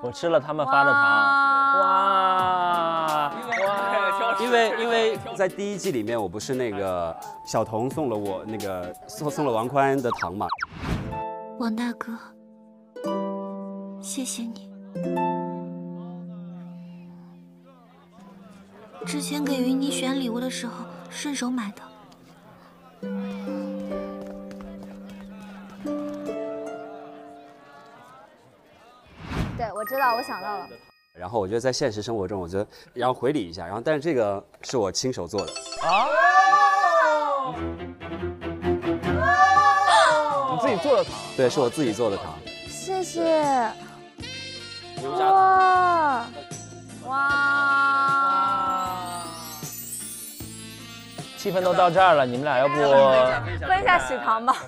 我吃了他们发的糖，哇哇！因为因为在第一季里面，我不是那个小童送了我那个送送了王宽的糖嘛，王大哥，谢谢你。之前给云妮选礼物的时候，顺手买的。对，我知道，我想到了。然后我觉得在现实生活中，我觉得然后回礼一下，然后但是这个是我亲手做的，啊你自己做的糖，对，是我自己做的糖。谢谢。哇哇！气氛都到这儿了，你们俩要不分一下喜糖吧。